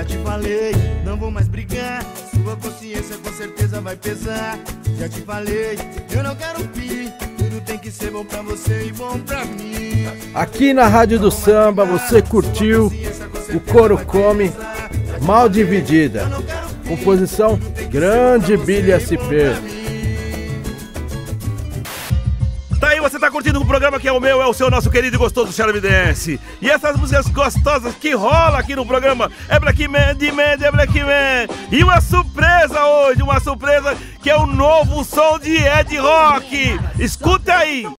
Já te falei, não vou mais brigar. Sua consciência com certeza vai pesar. Já te falei, eu não quero fim. Tudo tem que ser bom pra você e bom pra mim. Aqui na Rádio do Samba você curtiu o Coro Come Mal Dividida. Composição Grande Billy SP. Você tá curtindo o programa que é o meu, é o seu, nosso querido e gostoso Charme Dance. E essas músicas gostosas que rola aqui no programa é Black Man, de Man, é Black Man. E uma surpresa hoje, uma surpresa que é o novo som de Ed Rock. Escuta aí.